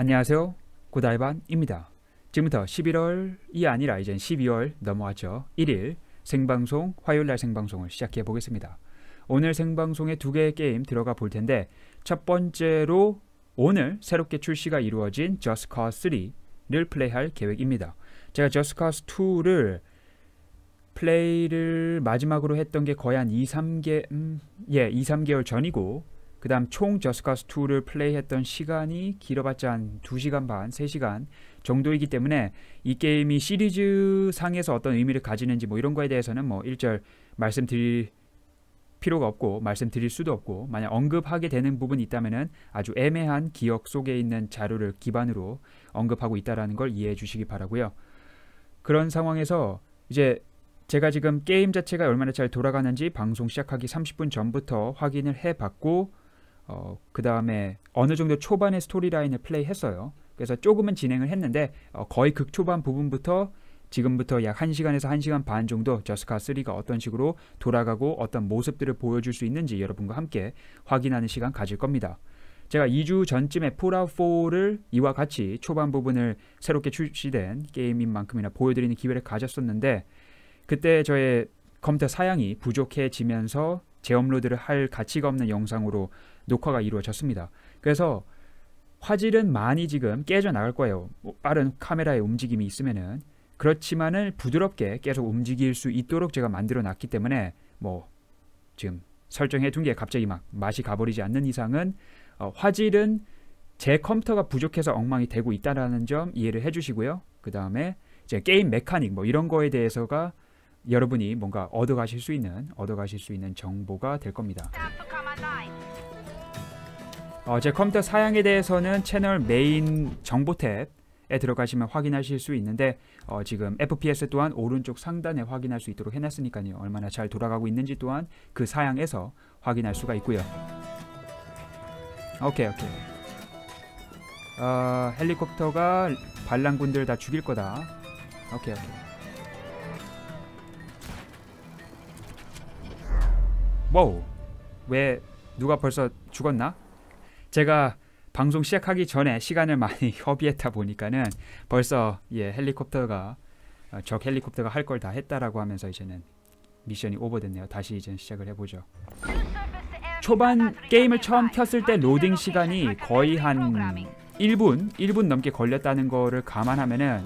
안녕하세요. 고달반입니다. 지금부터 11월이 아니라 이제 12월 넘어왔죠. 1일 생방송 화요일 날 생방송을 시작해 보겠습니다. 오늘 생방송에 두 개의 게임 들어가 볼 텐데 첫 번째로 오늘 새롭게 출시가 이루어진 Just Cause 3를 플레이할 계획입니다. 제가 Just Cause 2를 플레이를 마지막으로 했던 게 거의 한 2, 3개 음, 예, 2, 3개월 전이고 그 다음 총 Just Cause 2를 플레이했던 시간이 길어봤자 한 2시간 반, 3시간 정도이기 때문에 이 게임이 시리즈 상에서 어떤 의미를 가지는지 뭐 이런 거에 대해서는 뭐 일절 말씀드릴 필요가 없고 말씀드릴 수도 없고 만약 언급하게 되는 부분이 있다면은 아주 애매한 기억 속에 있는 자료를 기반으로 언급하고 있다라는 걸 이해해 주시기 바라고요. 그런 상황에서 이제 제가 지금 게임 자체가 얼마나 잘 돌아가는지 방송 시작하기 30분 전부터 확인을 해 봤고 어, 그 다음에 어느 정도 초반의 storyline을 플레이했어요. 그래서 조금은 진행을 했는데 어, 거의 극초반 부분부터 지금부터 약 1시간에서 1시간 반 정도 저스카 3가 어떤 식으로 돌아가고 어떤 모습들을 보여줄 수 있는지 여러분과 함께 확인하는 시간 가질 겁니다. 제가 2주 전쯤에 폴아웃 4를 이와 같이 초반 부분을 새롭게 출시된 게임인 만큼이나 보여드리는 기회를 가졌었는데 그때 저의 컴퓨터 사양이 부족해지면서 재업로드를 할 가치가 없는 영상으로 녹화가 이루어졌습니다. 그래서 화질은 많이 지금 깨져 나갈 거예요. 뭐 빠른 카메라의 움직임이 있으면은 그렇지만은 부드럽게 계속 움직일 수 있도록 제가 만들어 놨기 때문에 뭐 지금 설정해 둔 게 갑자기 막 맛이 가버리지 않는 이상은 어, 화질은 제 컴퓨터가 부족해서 엉망이 되고 있다라는 점 이해를 해주시고요. 그 다음에 이제 게임 mechanic 뭐 이런 거에 대해서가 여러분이 뭔가 얻어가실 수 있는 얻어가실 수 있는 정보가 될 겁니다. 어, 제 컴퓨터 사양에 대해서는 채널 메인 정보 탭에 들어가시면 확인하실 수 있는데 어, 지금 FPS 또한 오른쪽 상단에 확인할 수 있도록 해놨으니까요. 얼마나 잘 돌아가고 있는지 또한 그 사양에서 확인할 수가 있고요. 오케이 오케이. 어, 헬리콥터가 반란군들 다 죽일 거다. 오케이 오케이. Wow. 왜 누가 벌써 죽었나? 제가 방송 시작하기 전에 시간을 많이 협의했다 보니까는 벌써 예 헬리콥터가 어, 적 헬리콥터가 할 걸 다 했다라고 하면서 이제는 미션이 오버됐네요. 다시 이제 시작을 해보죠. 초반 게임을 처음 켰을 때 로딩 시간이 거의 한 1분, 1분 넘게 걸렸다는 거를 감안하면은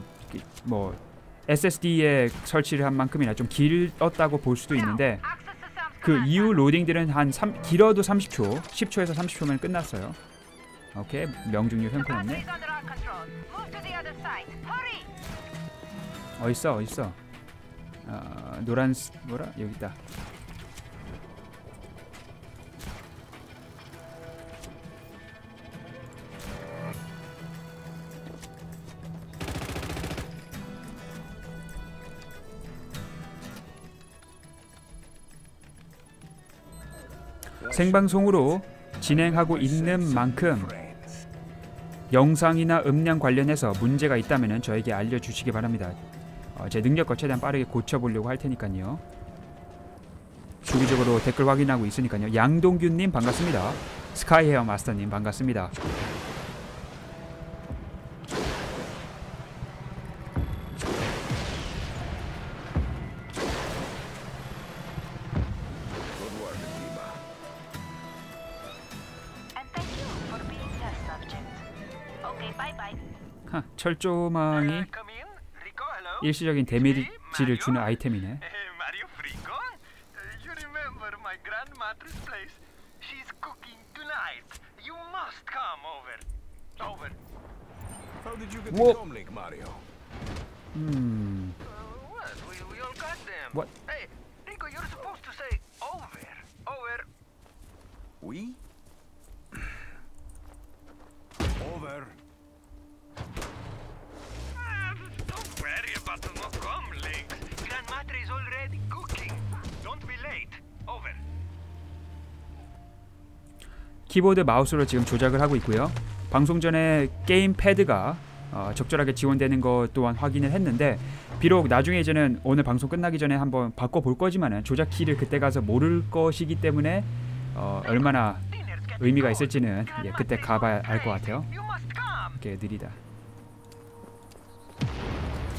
뭐 SSD에 설치를 한 만큼이나 좀 길었다고 볼 수도 있는데 그 이후 로딩들은 한 3, 길어도 30초, 10초에서 30초면 끝났어요. 오케이, 명중률 횡포했네. 어딨어, 어딨어? 어, 노란 뭐라 여기 있다. 생방송으로 진행하고 있는 만큼 영상이나 음량 관련해서 문제가 있다면 저에게 알려주시기 바랍니다. 어, 제 능력과 최대한 빠르게 고쳐보려고 할 테니까요. 주기적으로 댓글 확인하고 있으니까요. 양동균님 반갑습니다. 스카이헤어 마스터님 반갑습니다. 하, 철조망이 일시적인 데미지를 주는 아이템이네. Mario Frico? You remember my grandmother's place? She's cooking tonight. You must come over. Over. How did you get Whoa. the comlink, Mario? 음, Uh, what? We, we all got them. What? Hey, Rico, you're supposed to say over. Over. We? 키보드 마우스로 지금 조작을 하고 있고요. 방송 전에 게임 패드가 어, 적절하게 지원되는 것 또한 확인을 했는데 비록 나중에 이제는 오늘 방송 끝나기 전에 한번 바꿔볼 거지만은 조작 키를 그때 가서 모를 것이기 때문에 어, 얼마나 의미가. 있을지는 예, 그때 가봐야 알 것. 같아요. 꽤 느리다.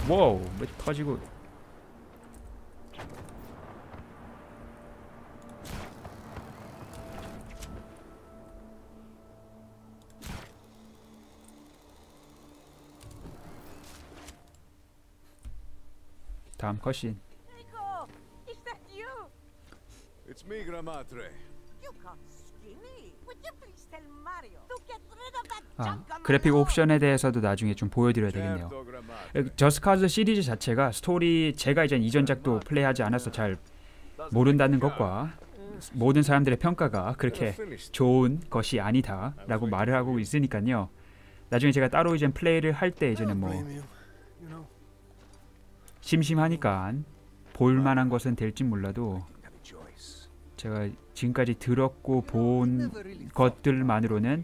wow, 왜 터지고? 다음 컷신. It's me, Gramatre. You got skinny. Would you please tell Mario to get rid of that 아, junk my 그래픽? 옵션에 대해서도 나중에 좀 보여드려야 되겠네요. 저스카즈 시리즈 자체가 스토리 제가 이제 이전작도 플레이하지 않아서 잘 모른다는 것과 모든 사람들의 평가가 그렇게. 좋은 것이 아니다라고 말을 하고 있으니까요. 나중에 제가 따로 이제 플레이를 할 때 이제는 뭐 심심하니까 볼 만한 것은 될지 몰라도. 제가 지금까지 들었고 본 것들만으로는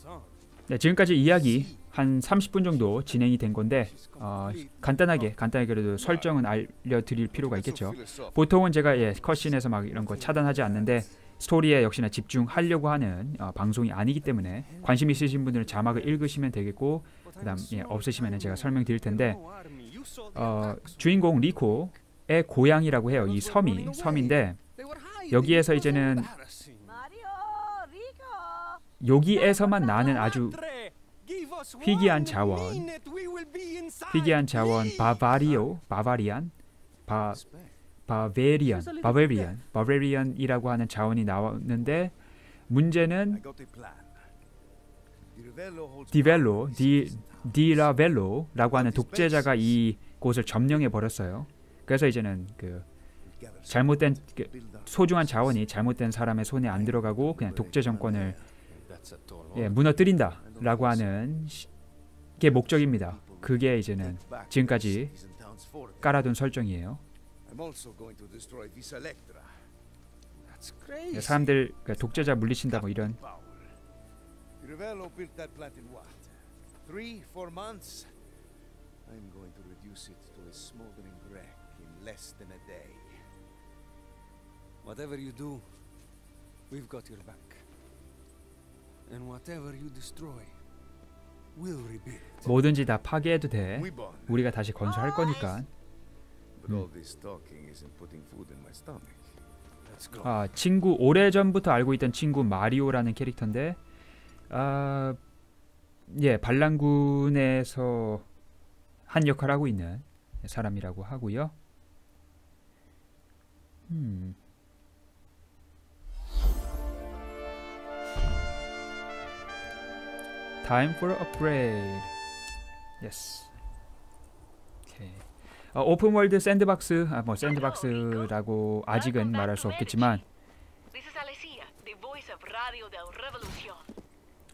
song. 네, 지금까지 이야기 한 30분 정도 진행이 된 건데 어, 간단하게 간단하게 그래도 설정은 알려드릴 필요가 있겠죠. 보통은 제가 예, 컷신에서 막 이런 거 차단하지 않는데 스토리에 역시나 집중하려고 하는 어, 방송이 아니기 때문에 관심 있으신 분들은 자막을 읽으시면 되겠고 그다음 예, 없으시면 제가 설명드릴 텐데 어, 주인공 리코의 고향이라고 해요. 이 섬이 섬인데 여기에서 이제는. 여기에서만 나는 아주 희귀한 자원, 희귀한 자원 바바리오 바바리안 바 바베리안 바베리안 바베리안이라고 하는 자원이 나왔는데 문제는 디벨로. 디 디라벨로라고 하는 독재자가 이 곳을 점령해 버렸어요. 그래서 이제는 그 잘못된 그. 소중한 자원이 잘못된 사람의 손에 안 들어가고 그냥 독재 정권을 예. 무너뜨린다라고 하는 시- 게 목적입니다. 그게 이제는 지금까지. 깔아둔 설정이에요. 사람들 그 독재자 물리친다 뭐 이런. Whatever you do, we've got your back. 뭐든지 다 파괴해도 돼. 우리가 다시 건설할 거니까. But all this talking isn't putting food in my stomach. Let's go. 아 친구 오래 전부터 알고 있던 친구 마리오라는 캐릭터인데 아 예, 반란군에서 한 역할을 하고 있는 사람이라고 하고요. 음. Time for upgrade. Yes. 오케이. 어, open world sandbox, 아, 뭐 sandbox라고 아직은 말할 수 없겠지만 This is Alessia, the voice of Radio del Revolucion.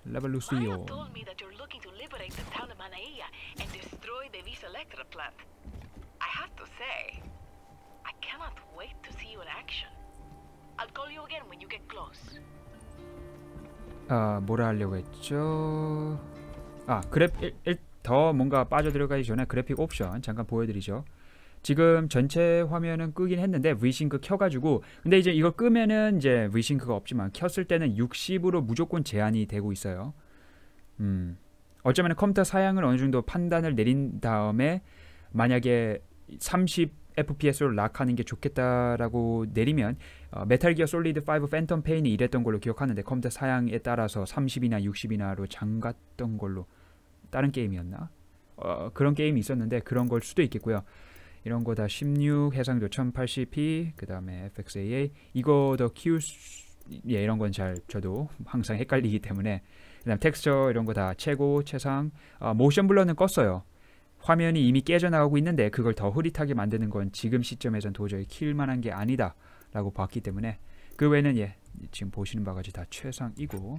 Mario Revolucion. told me that you're looking to liberate the town of Manaia and destroy the Visa Electra plant. I have to say, I cannot wait to see you in action. I'll call you again when you get close. 아 뭐라 하려고 했죠? 아 일- 더 뭔가 빠져 들어가기 전에 그래픽 옵션 잠깐 보여드리죠. 지금 전체 화면은 끄긴 했는데 V싱크 켜가지고 근데 이제 이거 끄면은 이제 V싱크가 없지만 켰을 때는 60으로 무조건 제한이 되고 있어요. 음 어쩌면 컴퓨터 사양을 어느 정도 판단을 내린 다음에 만약에 30 FPS로 lock하는 게 좋겠다라고 내리면 어, Metal Gear Solid 5 Phantom Pain이 이랬던 걸로 기억하는데 컴퓨터 사양에 따라서 30이나 60이나로 잠갔던 걸로 다른 게임이었나? 어, 그런 게임이 있었는데 그런 걸 수도 있겠고요. 이런 거 다 16 해상도 1080p 그다음에 FXAA 이거 더 키울 수, 예 이런 건 잘 저도 항상 헷갈리기 때문에 그다음 텍스처 이런 거 다 최고 최상 어, 모션 블러는 껐어요. 화면이 이미 깨져 나가고 있는데 그걸 더 흐릿하게 만드는 건 지금 시점에선 도저히 킬 만한 게 아니다 라고 봤기 때문에 그 외에는 예 지금 보시는 바와 같이 다 최상이고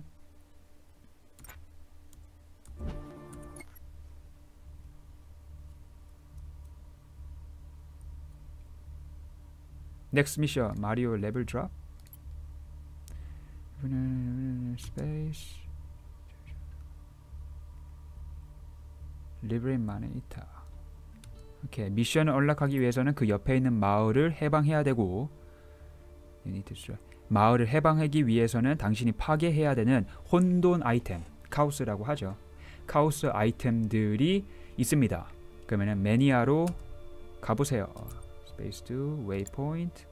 Next mission Mario rebel drop space liberate Manaea 오케이 미션을 unlock하기 위해서는 그 옆에 있는 마을을 해방해야 되고. 마을을 해방하기 위해서는 당신이 파괴해야 되는 혼돈 아이템 chaos라고 하죠. 카오스 아이템들이 있습니다. 그러면은 Manaea로 가보세요. space to waypoint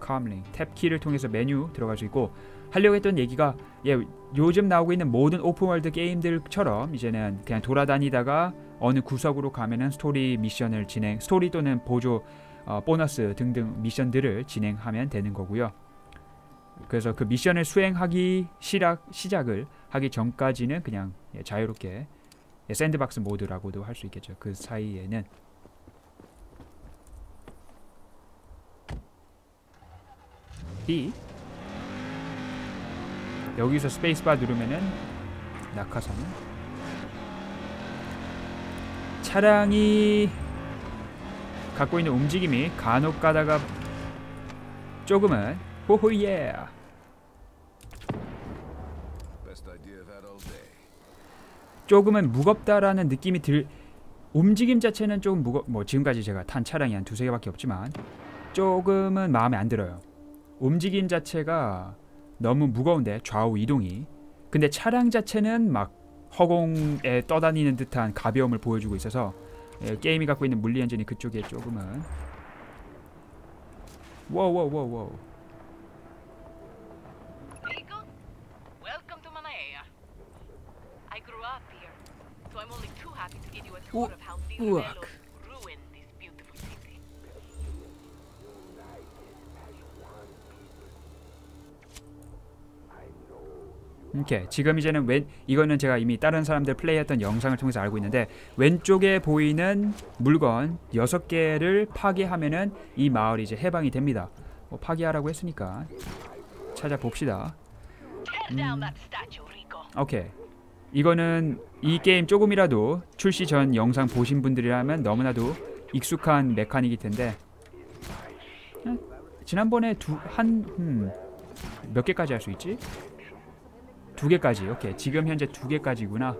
컴링 탭 키를 통해서 메뉴 들어갈 수 있고 하려고 했던 얘기가 예, 요즘 나오고 있는 모든 open world 게임들처럼 이제는 그냥 돌아다니다가 어느 구석으로 가면은 스토리 미션을 진행 스토리 또는 보조 어, 보너스 등등 미션들을 진행하면 되는 거고요. 그래서 그 미션을 수행하기 시작 시작을 하기 전까지는 그냥 예, 자유롭게 예, 샌드박스 모드라고도 할 수 있겠죠. 그 사이에는 B 여기서 스페이스바 누르면은 낙하산은 차량이 갖고 있는 움직임이 간혹 가다가 조금은 호호예. 조금은 무겁다라는 느낌이 들 움직임 자체는 조금 무거 뭐 지금까지 제가 탄 차량이 한 두세 개밖에 없지만 조금은 마음에 안 들어요. 움직임 자체가 너무 무거운데 좌우 이동이. 근데 차량 자체는 막 허공에 떠다니는 듯한 가벼움을 보여주고 있어서 예, 게임이 갖고 있는 물리 엔진이 그쪽에 조금은. 워워워워 welcome 이렇게 지금 이제는 왼 이거는 제가 이미 다른 사람들 플레이했던 영상을 통해서 알고 있는데 왼쪽에 보이는 물건 여섯 개를 파괴하면은 이 마을이 이제 해방이 됩니다. 뭐 파괴하라고 했으니까 찾아봅시다. Rico. 오케이. 이거는 이 게임 조금이라도 출시 전 영상 보신 분들이라면 너무나도 익숙한 메카닉일 텐데 어, 지난번에 두 한 몇 개까지 할 수 있지? 두 개까지. 오케이. 지금 현재 두 개까지구나.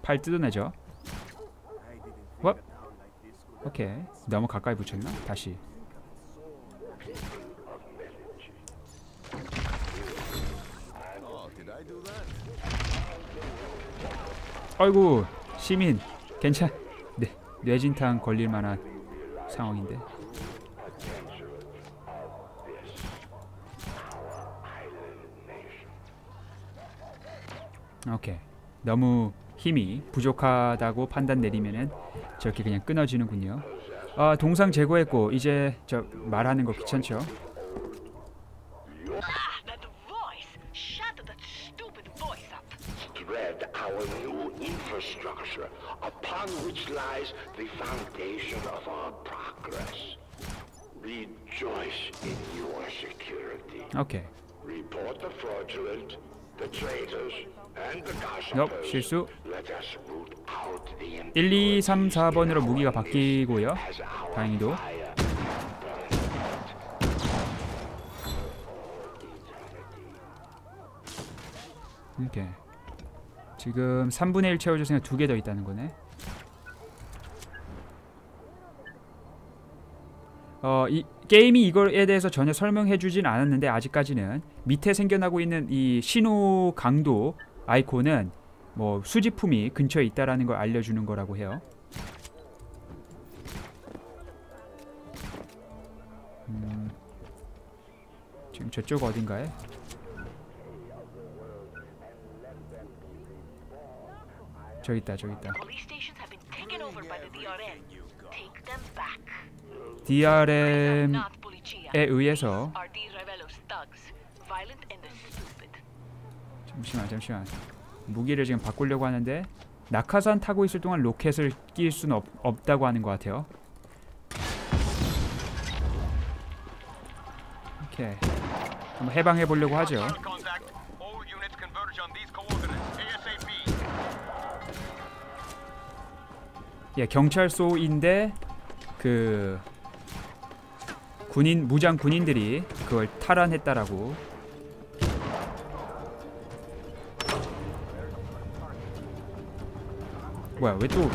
팔 뜯어내죠. 와? 오케이. 너무 가까이 붙였나? 다시. 아이고 시민 괜찮 네 뇌진탕 걸릴 만한 상황인데 오케이 너무 힘이 부족하다고 판단 내리면은 저렇게 그냥 끊어지는군요 아 동상 제거했고 이제 저 말하는 거 귀찮죠 Ah, that voice! Shut that stupid voice up! Dread our new infrastructure, upon which lies the foundation of our progress. Rejoice in your security. 오케이 Report gossipers. 실수 Let us root out the 1, 2, 3, 4번으로 무기가 바뀌고요 다행히도 오케이. 지금 3분의 1 채워줬으니까 두개 더 있다는 거네. 어, 이 게임이 이거에 대해서 전혀 설명해 주진 않았는데 아직까지는 밑에 생겨나고 있는 이 신호 강도 아이콘은 뭐 수집품이 근처에 있다라는 걸 알려주는 거라고 해요. 음, 지금 저쪽 어딘가에 저기 있다 저기 있다. DRM. DRM에. 의해서 Are the rebellos thugs, violent and stupid. 잠시만 잠시만 무기를 지금 바꾸려고 하는데 낙하산 타고 있을 동안 로켓을 끼일 수는 없, 없다고 하는 것 같아요. 오케이 한번 해방해 보려고 하죠. 예 경찰서인데 그 군인 무장 군인들이 그걸 탈환했다라고 뭐야 왜 또?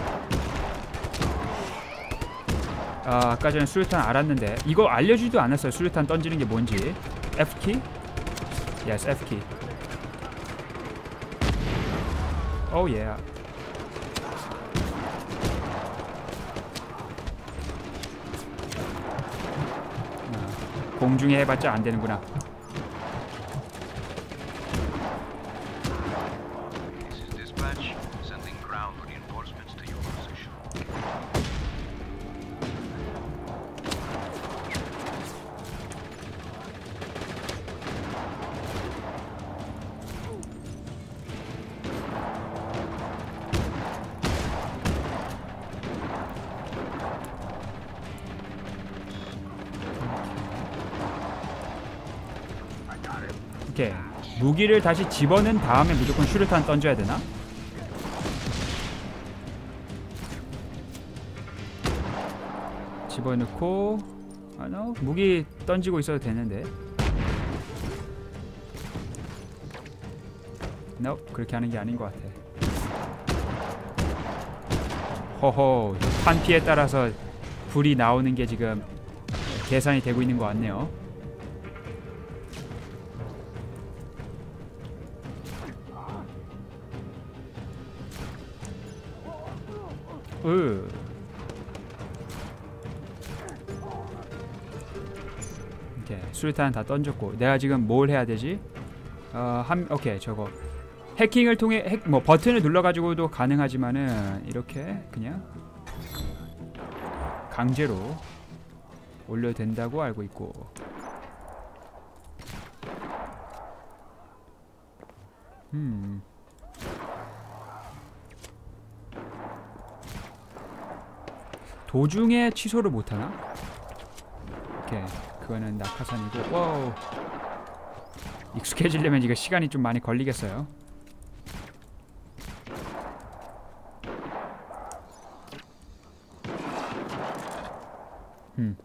아, 아까 전에 수류탄 알았는데. 이거 알려주지도 않았어요 수류탄 던지는 게 뭔지. F키? Yes F키 Oh yeah. 아, 공중에 해봤자 안 되는구나 무기를 다시 집어넣은 다음에 무조건 슈르탄 던져야 되나? 집어넣고 아, no. 무기 던지고 있어도 되는데 no, 그렇게 하는 게 아닌 것 같아 호호 판피에 따라서 불이 나오는 게 지금 계산이 되고 있는 것 같네요 으. 이렇게 수류탄 다 던졌고 내가 지금 뭘 해야 되지? 어, 한 오케이 저거 해킹을 통해 핵, 뭐 버튼을 눌러 가지고도 가능하지만은 이렇게 그냥 강제로 올려 된다고 알고 있고 음. 도중에 취소를 못하나? 오케이 그거는 낙하산이고 와우 익숙해지려면 이거 시간이 좀 많이 걸리겠어요 음.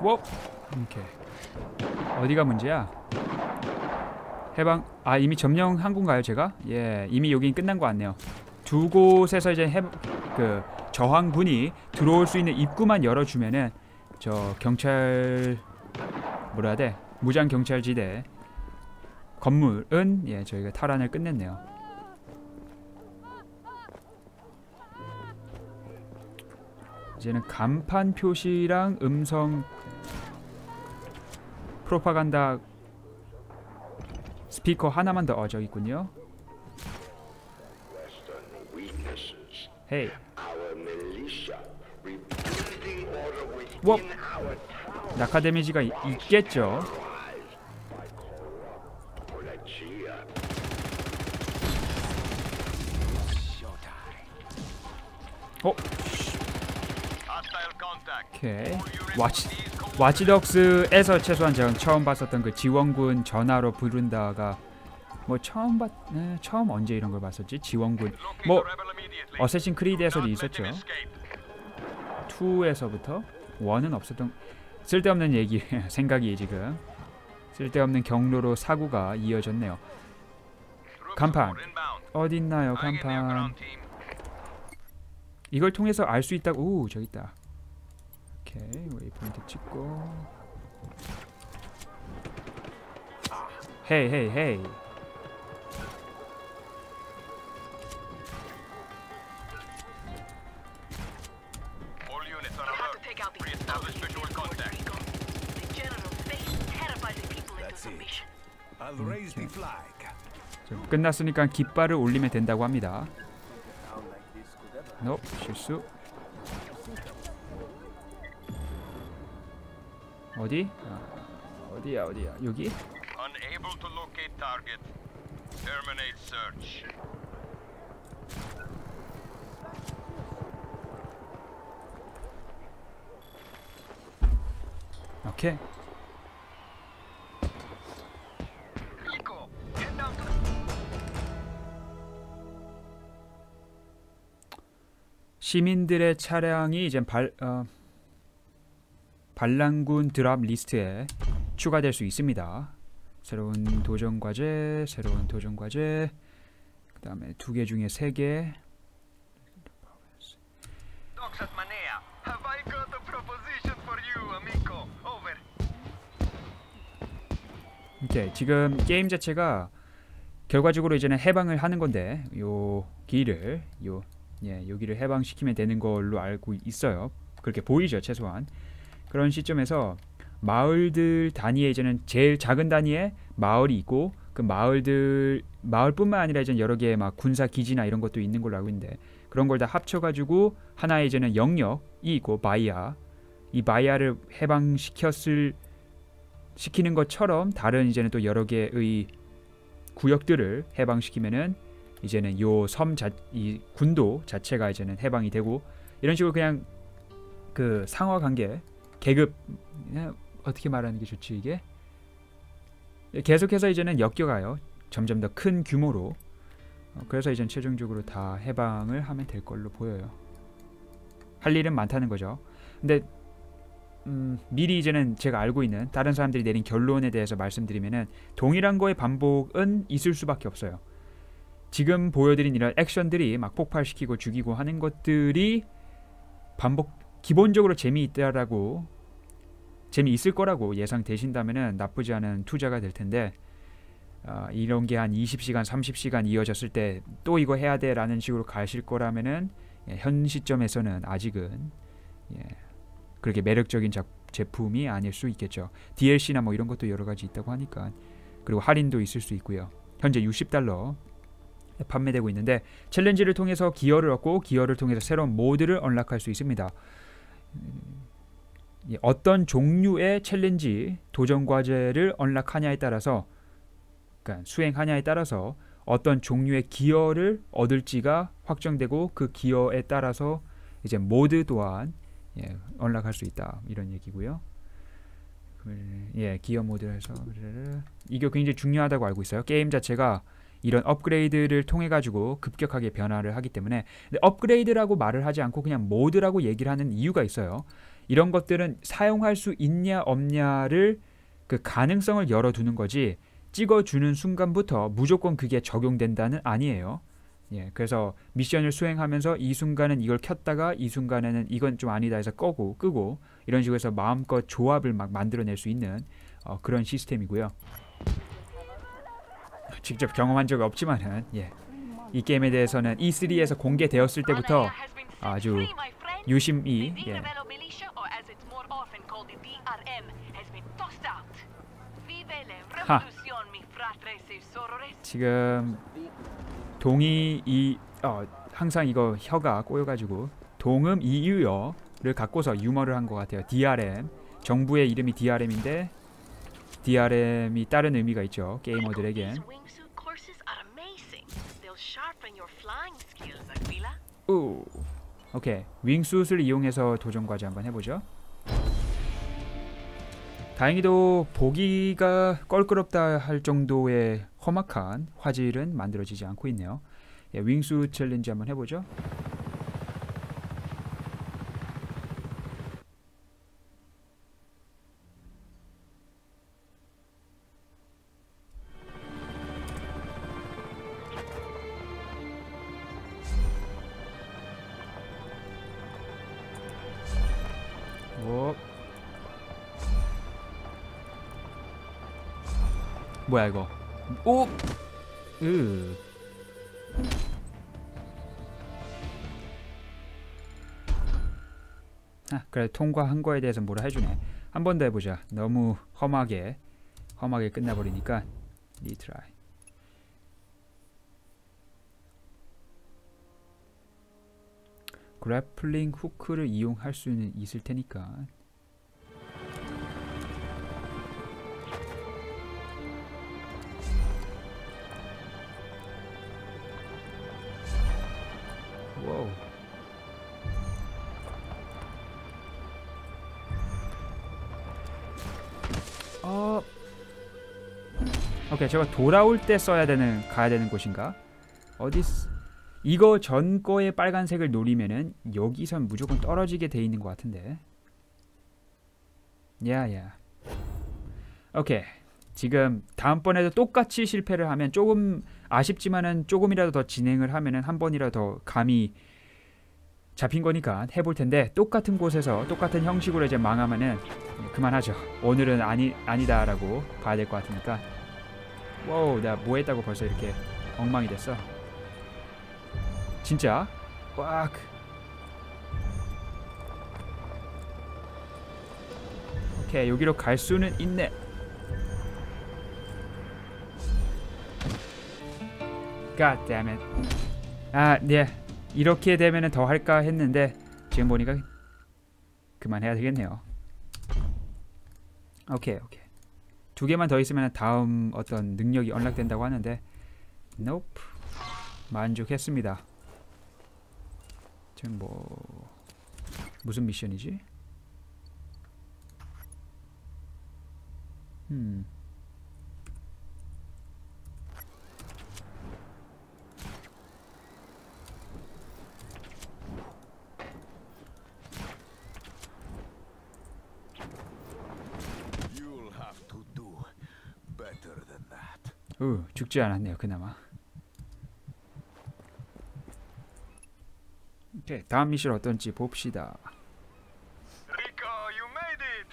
워 오케이 어디가 문제야? 해방 아 이미 점령한 건가요 제가? 예 이미 여긴 끝난 거 같네요. 두 곳에서 이제 해, 그 저항군이 들어올 수 있는 입구만 열어주면은 저 경찰 뭐라 해야 돼? 무장 경찰지대 건물은 예 저희가 탈환을 끝냈네요. 이제는 간판 표시랑 음성 프로파간다 스피커 하나만 더 어져 있군요. 헤이. 워. 낙하 damage가 이- 있겠죠. 어. 오케이. 와치 와치덕스에서 최소한 제가 처음 봤었던 그 지원군 전화로 부른다가 뭐 처음 봤 네, 처음 언제 이런 걸 봤었지? 지원군 뭐. Assassin's Creed에서도 있었죠. him escape. 2에서부터 1은 없었던 쓸데없는 얘기 생각이 지금 쓸데없는 경로로 사고가 이어졌네요. 간판. 어딨나요 간판. 이걸 통해서 알 수 있다고 오 저기 있다 오케이 waypoint 찍고 hey hey hey All units on You have to alert. take out the Re-establish visual contact. The general's face terrifies the people into That's it. submission. I'll raise the flag. 저 끝났으니까 깃발을 올리면 된다고 합니다 노 실수 어디? 아, 어디야 어디야 여기? Unable to locate target. Terminate search. 오케이 시민들의 차량이 이제 발 어, 반란군 drop 리스트에 추가될 수 있습니다. 새로운 도전 과제, 새로운 도전 과제. 그 다음에 두 개 중에 세 개. 오케이. 지금 게임 자체가 결과적으로 이제는 해방을 하는 건데 요 길을 요 예, 여기를 해방시키면 되는 걸로 알고 있어요. 그렇게 보이죠, 최소한. 그런 시점에서 마을들 단위에 이제는 제일 작은 단위의 마을이 있고 그 마을들 마을뿐만 아니라 이제 여러 개의 막 군사 기지나 이런 것도 있는 걸로 알고 있는데 그런 걸 다 합쳐가지고 하나의 이제는 영역이 있고 바이아. 이 바이아를 해방시켰을 시키는 것처럼 다른 이제는 또 여러 개의 구역들을 해방시키면은 이제는 요 섬 자 이 군도 자체가 이제는 해방이 되고 이런 식으로 그냥 그 상하 관계 계급 그냥 어떻게 말하는 게 좋지 이게? 계속해서 이제는 엮여가요. 점점 더 큰 규모로. 어, 그래서 이제 최종적으로 다 해방을 하면 될 걸로 보여요. 할 일은 많다는 거죠. 근데 음, 미리 이제는 제가 알고 있는 다른 사람들이 내린 결론에 대해서 말씀드리면은 동일한 거의 반복은 있을 수밖에 없어요. 지금 보여드린 이런 액션들이 막 폭발시키고 죽이고 하는 것들이 반복 기본적으로 재미있다라고 재미있을 거라고 예상되신다면은 나쁘지 않은 투자가 될 텐데 아, 이런 게 한 20시간, 30시간 이어졌을 때 또 이거 해야 돼라는 식으로 가실 거라면은 예, 현 시점에서는 아직은 예, 그렇게 매력적인 작, 제품이 아닐 수 있겠죠. DLC나 뭐 이런 것도 여러 가지 있다고 하니까 그리고 할인도 있을 수 있고요. 현재 60달러 판매되고 있는데 challenge를 통해서 기어를 얻고 기어를 통해서 새로운 모드를 unlock할 수 있습니다. 어떤 종류의 challenge 도전 과제를 unlock하냐에 따라서 그러니까 수행하냐에 따라서 어떤 종류의 기어를 얻을지가 확정되고 그 기어에 따라서 이제 모드 또한 예, unlock할 수 있다 이런 얘기고요. 그, 예, 기어 모드에서 이게 굉장히 중요하다고 알고 있어요. 게임 자체가 이런 업그레이드를 통해 가지고 급격하게 변화를 하기 때문에 업그레이드라고 말을 하지 않고 그냥 모드라고 얘기를 하는 이유가 있어요. 이런 것들은 사용할 수 있냐 없냐를 그 가능성을 열어두는 거지 찍어주는 순간부터 무조건 그게 적용된다는 아니에요. 예, 그래서 미션을 수행하면서 이 순간은 이걸 켰다가 이 순간에는 이건 좀 아니다 해서 끄고 끄고 이런 식으로 해서 마음껏 조합을 막 만들어낼 수 있는 어, 그런 시스템이고요. 직접 경험한 적이 없지만은 예, 이 게임에 대해서는 E3에서 공개되었을 때부터 아주 유심히 예, 하. 지금 동이 이 어, 항상 이거 혀가 꼬여가지고 동음 이유어를 갖고서 유머를 한 것 같아요. DRM 정부의 이름이 DRM인데 DRM이 다른 의미가 있죠. 게이머들에겐. 우 오케이 윙수옷을 이용해서 도전 과제 한번 해보죠. 다행히도 보기가 껄끄럽다 할 정도의 험악한 화질은 만들어지지 않고 있네요. 예, 윙수 챌린지 한번 해보죠. 뭐야 이거? 오! 으. 아, 그래 통과한 거에 대해서 뭐라 해주네. 한 번 더 해보자. 너무 험하게 험하게 끝나버리니까 retry. grappling hook를 이용할 수는 있을 테니까 wow. 어. 오케이, 제가 돌아올 때 써야 되는 가야 되는 곳인가? 어디 쓰... 이거 전 거의 빨간색을 노리면은 여기선 무조건 떨어지게 돼 있는 것 같은데. 야야. 오케이. 지금 다음번에도 똑같이 실패를 하면 조금 아쉽지만은 조금이라도 더 진행을 하면은 한 번이라도 더 감이 잡힌 거니까 해볼 텐데 똑같은 곳에서 똑같은 형식으로 이제 망하면은 그만하죠. 오늘은 아니 아니다라고 봐야 될 것 같으니까. wow, 나 뭐 했다고 벌써 이렇게 엉망이 됐어. 진짜 fuck. 오케이 여기로 갈 수는 있네. God damn it. 아, 네. 이렇게 되면은 더 할까 했는데 지금 보니까 그만해야 되겠네요. 오케이, 오케이. 두 개만 더 있으면 다음 어떤 능력이 언락된다고 하는데 nope. 만족했습니다. 지금 뭐 무슨 미션이지? 음. You'll have to do better than that. 으, 죽지 않았네요. 그나마. 오케이, 다음 미션 어떤지 봅시다. Rico, you made it!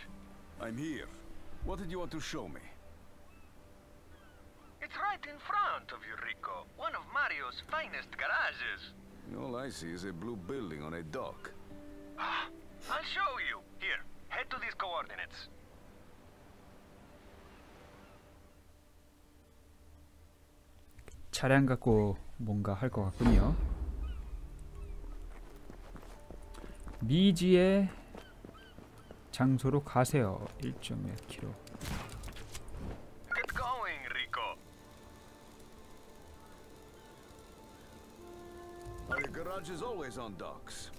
I'm here. What did you want to show me? It's right in front of you, Rico. One of Mario's finest garages. All I see is a blue building on a dock. I'll show you. Here, head to these coordinates. 차량 갖고 뭔가 할 것 같군요. 미지의 장소로 가세요. 1.몇 킬로. Get going, Rico. Are your garages always on docks?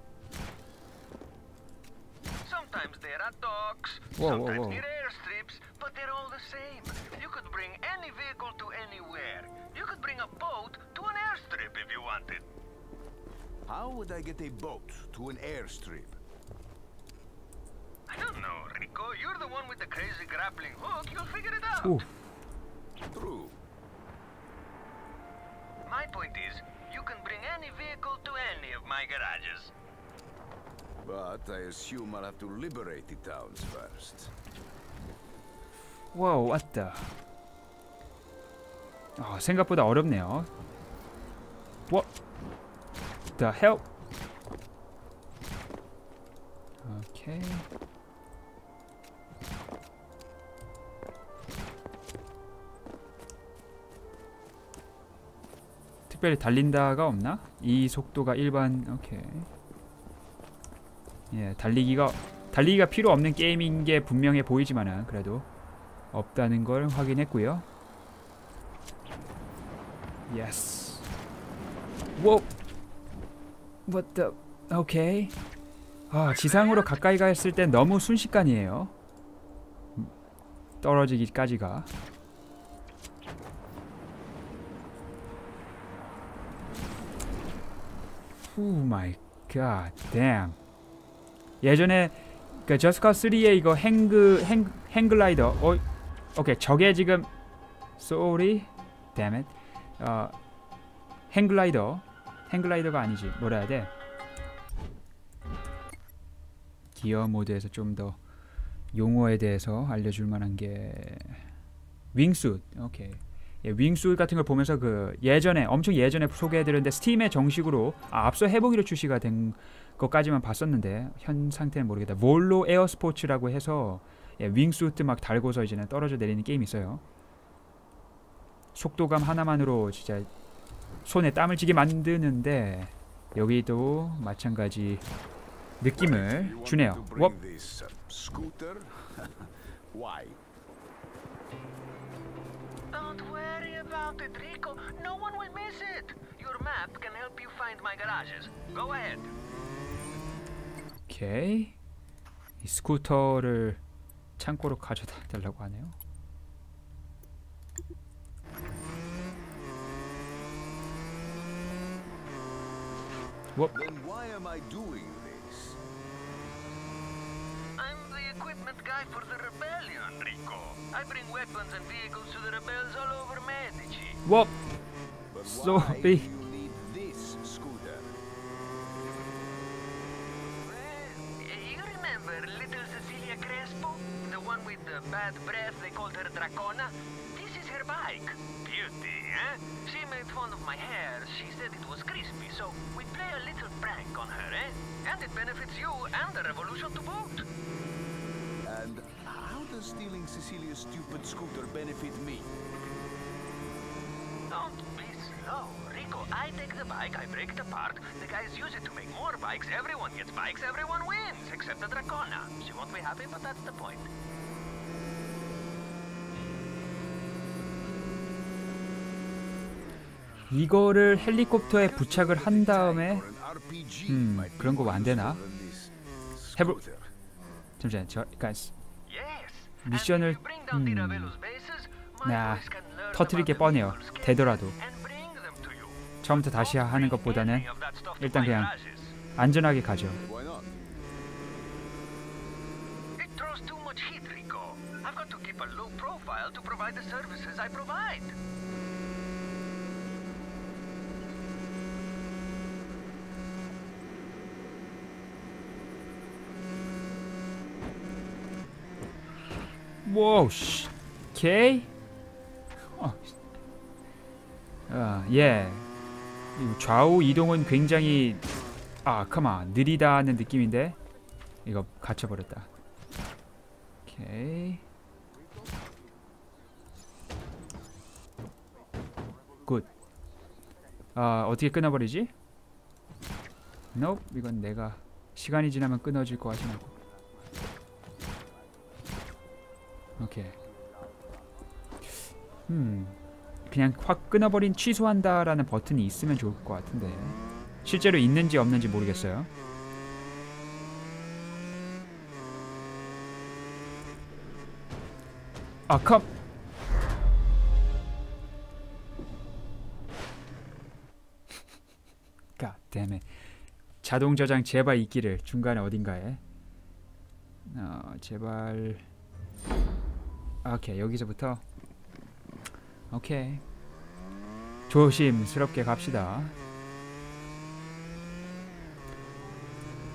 Sometimes they're at docks, Whoa, whoa, sometimes whoa. Near airstrips, but they're all the same. You could bring any vehicle to anywhere. You could bring a boat to an airstrip if you wanted. How would I get a boat to an airstrip? I don't know, Rico. You're the one with the crazy grappling hook. You'll figure it out. 오, True. My point is, you can bring any vehicle to any of my garages. But I assume I'll have to liberate the towns first. 와우, 왔다. 아, 생각보다 어렵네요. What the hell? 오케이. 특별히 달린다가 없나? 이 속도가 일반 오케이. 예, 달리기가 달리기가 필요 없는 게임인 게 분명해 보이지만은 그래도 없다는 걸 확인했고요. Yes. What the? Okay. 아 지상으로 가까이 갔을 때 너무 순식간이에요. 음, 떨어지기까지가. Oh my god, damn. 예전에 그 저스카 3의 이거 행그 행 행글라이더. 어, 오케이 저게 지금 damn it. 어, 행글라이더. 행글라이더가 아니지. 뭐라 해야 돼? 기어 모드에서 좀 더 용어에 대해서 알려줄 만한 게 윙수. 오케이. 예, 윙수 같은 걸 보면서 그 예전에 엄청 예전에 소개해드렸는데 스팀에 정식으로 아, 앞서 해보기로 출시가 된 것까지만 봤었는데 현 상태는 모르겠다. 몰로 에어 스포츠라고 해서 예, 윙수트 막 달고서 이제는 떨어져 내리는 게임이 있어요. 속도감 하나만으로 진짜 손에 땀을 쥐게 만드는데 여기도 마찬가지 느낌을 주네요. 워, uh. 오케이. 이 스쿠터를 창고로 가져다 달라고 하네요. Then why am I doing this? I'm the equipment guy for the rebellion, Rico. I bring weapons and vehicles to the rebels all over Medici. 워 But with the bad breath, they called her Dracona? This is her bike. Beauty, eh? She made fun of my hair. She said it was crispy, so we play a little prank on her, eh? And it benefits you and the revolution to boot. And how does stealing Cecilia's stupid scooter benefit me? Don't be slow. Rico, I take the bike, I break it apart. The guys use it to make more bikes. Everyone gets bikes, everyone wins, except the Dracona. She won't be happy, but that's the point. 이거를 헬리콥터에 부착을 한 다음에 음, 그런 거 안 되나? 해볼-. 잠시만 저 그러니까. 미션을 음, 나 터트릴 게 뻔해요. 되더라도. 처음부터 다시 하는 것보다는 일단 그냥. 안전하게 가죠. Why not? It throws too much heat, Rico. I've got to keep a low profile to provide the services I provide. wow 씨. 오케이. 어. 아, 예. 이 좌우 이동은 굉장히 아, come on. 느리다는 느낌인데 이거 갇혀 버렸다. 오케이. good. 아, 어떻게 끊어 버리지? nope. 이건 내가 시간이 지나면 끊어질 것 같진 않고. 오케이. 음. 그냥 확 끊어버린 취소한다라는 버튼이 있으면 좋을 것 같은데 실제로 있는지 없는지 모르겠어요. 아 컵. 가 때문에 자동 저장 제발 있기를 중간에 어딘가에 어 제발 아, 오케이 여기서부터. 오케이. 조심스럽게 갑시다.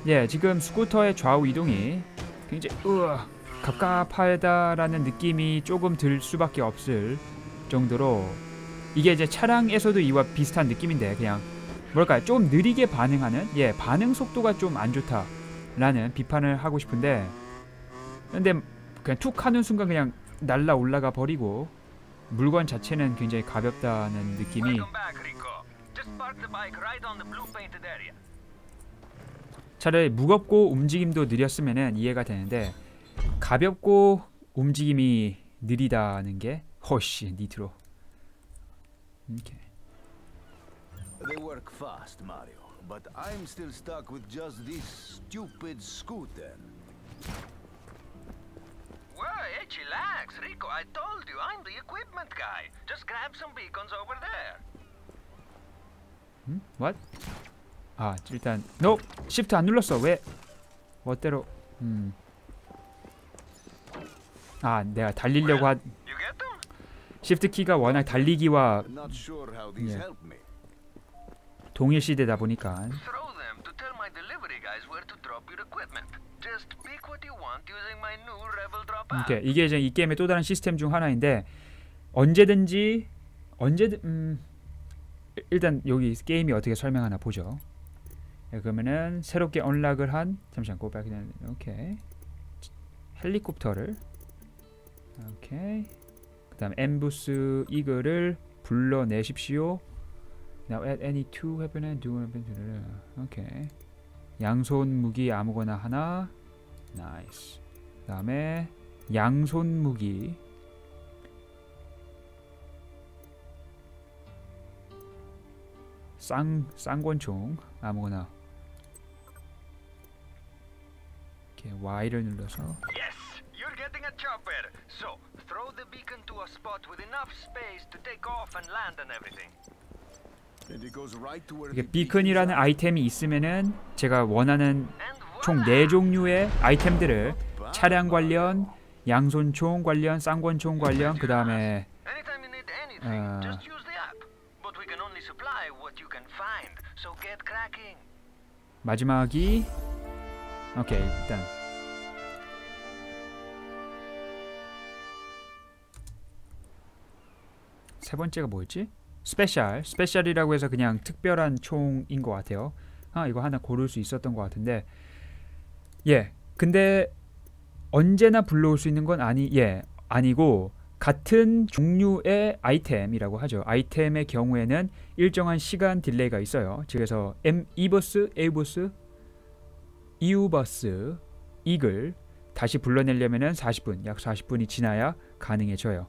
예 지금 스쿠터의 좌우 이동이 굉장히 으아 갑갑하다라는 느낌이 조금 들 수밖에 없을 정도로 이게 이제 차량에서도 이와 비슷한 느낌인데 그냥 뭐랄까요? 좀 느리게 반응하는? 예 반응 속도가 좀 안 좋다라는 비판을 하고 싶은데 근데 그냥 툭 하는 순간 그냥 날라 올라가 버리고 물건 자체는 굉장히 가볍다는 느낌이 Welcome back, Rico. Just park the bike right on the blue painted area. 차라리 무겁고 움직임도 느렸으면 이해가 되는데 가볍고 움직임이 느리다는 게 허씨 니트로 이렇게 They work fast, Mario, but I'm still stuck with just this stupid scooter. Well, hey, chillax, Rico. I told you, I'm the equipment guy. Just grab some beacons over there. 음? What? 아 일단 no 시프트 안 눌렀어 왜 멋대로 음. 아 내가 달리려고 한 You get them? 시프트 키가 워낙 달리기와 me. 동일시되다 보니까 Throw them to tell my delivery guys where to drop your equipment. 이렇게 이게 이제 이 게임의 또 다른 시스템 중 하나인데 언제든지 언제든 음, 일- 일단 여기 게임이 어떻게 설명하나 보죠. 예, 그러면은 새롭게 unlock을 한 잠시만 go back 오케이 헬리콥터를 오케이 그다음 Eubus Eagle을 불러내십시오. Now add any two weapon and do weapon. 오케이 양손 무기 아무거나 하나 nice. 그다음에 양손 무기 쌍 쌍권총 아무거나 이렇게 Y를 눌러서 Yes, you're getting a chopper. So, throw the beacon to a spot with enough space to take off and land and everything. And it goes right to where 이게 비컨이라는. 아이템이 있으면은 제가 원하는 And 총 voila! 4종류의 아이템들을. 차량 관련, 양손총 관련, 쌍권총 관련, 그 다음에 Uh. cracking. 마지막이 오케이 일단 세 번째가 뭐였지? special special이라고 해서 그냥 특별한 총인 것 같아요. 아 이거 하나 고를 수 있었던 것 같은데 예 근데 언제나 불러올 수 있는 건 아니 예 아니고 같은 종류의 아이템이라고 하죠. 아이템의 경우에는 일정한 시간 delay가 있어요. 그래서 M E 버스, A 버스, Eubus Eagle 다시 불러내려면은 40분, 약 40분이 지나야 가능해져요.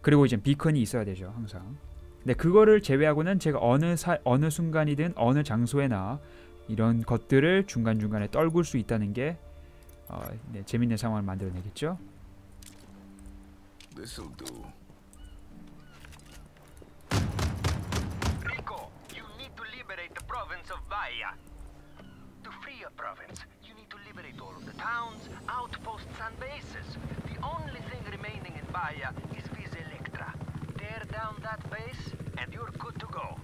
그리고 이제 비컨이 있어야 되죠, 항상. 근데 그거를 제외하고는 제가 어느 사, 어느 순간이든 어느 장소에나 이런 것들을 중간 중간에 떨굴 수 있다는 게 어, 네, 재밌는 상황을 만들어내겠죠. Is Vis Electra. Tear down that base, and you're good to go.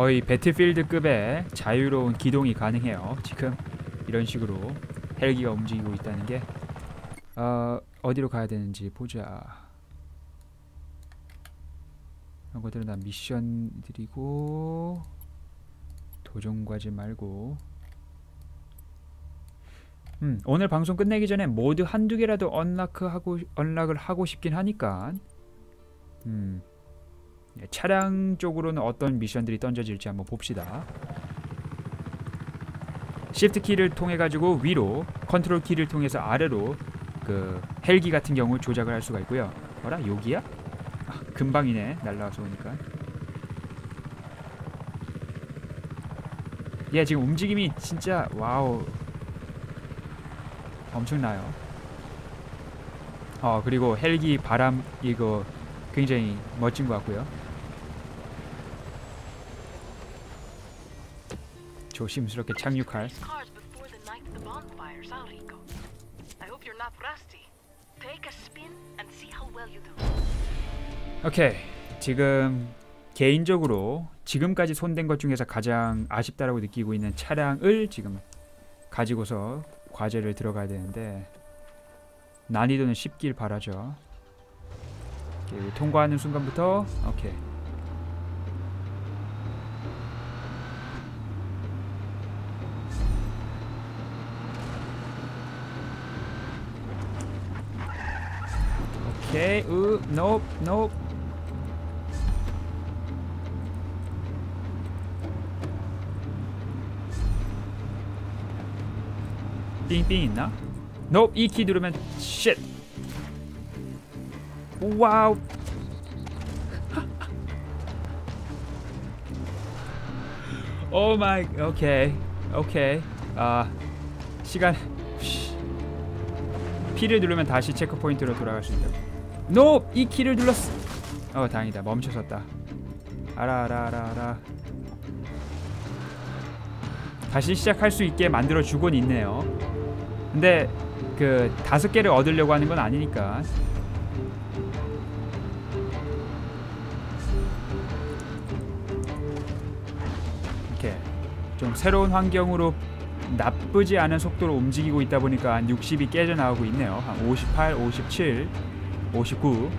거의 배틀필드급의 자유로운 기동이 가능해요. 지금 이런 식으로 헬기가 움직이고 있다는 게 어, 어디로 가야 되는지 보자. 이런 것들은 다 미션들이고 도전 과제 말고 음, 오늘 방송 끝내기 전에 모두 한두 개라도 언락하고 언락을 하고 싶긴 하니까 음. 예, 차량 쪽으로는 어떤 미션들이 던져질지 한번 봅시다. Shift 키를 통해 가지고 위로, 컨트롤 키를 통해서 아래로 그 헬기 같은 경우 조작을 할 수가 있고요. 뭐라? 여기야? 아, 금방이네. 날라와서 오니까. 예, 지금 움직임이 진짜 wow. 엄청나요. 어, 그리고 헬기 바람 이거 굉장히 멋진 것 같고요. 조심스럽게 착륙할. 오케이. 지금 개인적으로 지금까지 손댄 것 중에서 가장 아쉽다라고 느끼고 있는 차량을 지금 가지고서 과제를 들어가야 되는데 난이도는 쉽길 바라죠. 오케이, 통과하는 순간부터 오케이. 오케이, 으, nope, nope. 삥삥 있나? nope, E키 누르면 shit. wow. Oh my, 오케이, 오케이. 아 시간. 쉬. P를 누르면 다시 체크 포인트로 돌아갈 수 있다. No! E 키를 눌렀어. 어 다행이다. 멈춰섰다. 알아 알아 알아. 다시 시작할 수 있게 만들어 주곤 있네요. 근데 그 다섯 개를 얻으려고 하는 건 아니니까. 이렇게 좀 새로운 환경으로 나쁘지 않은 속도로 움직이고 있다 보니까 한 60이 깨져 나오고 있네요. 한 58, 57, 59.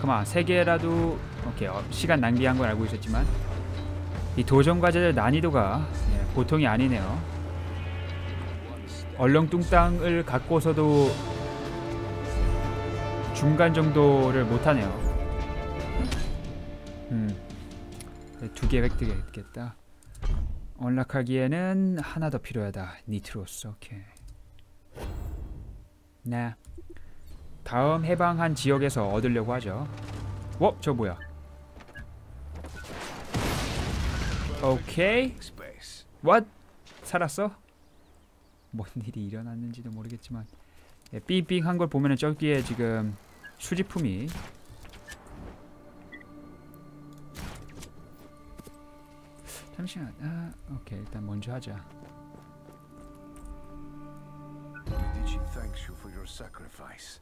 그만 세 개라도 오케이 어, 시간 낭비한 건 알고 있었지만 이 도전 과제의 난이도가 예, 보통이 아니네요. 얼렁뚱땅을 갖고서도 중간 정도를 못하네요. 음, 두개 획득했겠다. 언락하기에는 하나 더 필요하다. 니트로스. 오케이. 네. 다음 해방한 지역에서 얻으려고 하죠. 어, 저 뭐야? 오케이. What? 살았어? 뭔 일이 일어났는지도 모르겠지만 예, 삐삐한 걸 보면은 저기에 지금 수집품이. 잠시만. 아 오케이. 일단 먼저 하자. Medici thanks you for your sacrifice.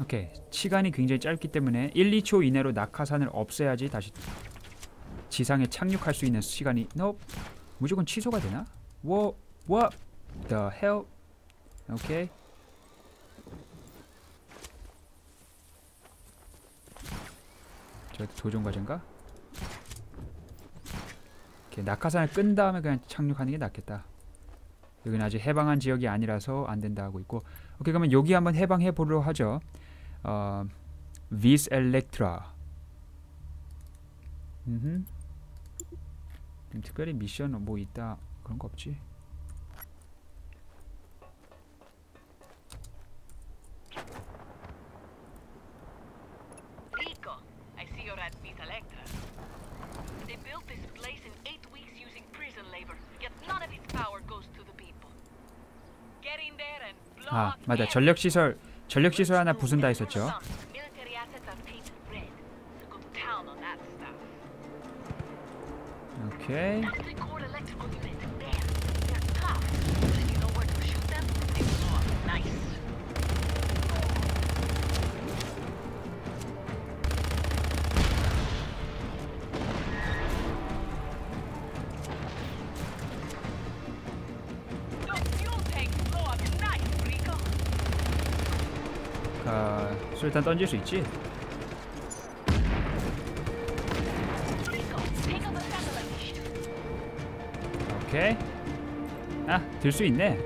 오케이. 시간이 굉장히 짧기 때문에 1, 2초 이내로 낙하산을 없애야지 다시 지상에 착륙할 수 있는 시간이. No 무조건 취소가 되나? What what the hell? 오케이 저 도전 과정가? 오케이 낙하산을 끈 다음에 그냥 착륙하는 게 낫겠다. 여기는 아직 해방한 지역이 아니라서 안 된다 하고 있고 오케이 그러면 여기 한번 해방해 보려 하죠. 어, vis electra. 음. 특별히 미션 뭐 있다 그런 거 없지? 아 맞아 everything. 전력 시설 전력 시설 하나 부순다 했었죠. Assets 아, 술탄 던질 수 있지? 오케이. 아, 들 수 있네.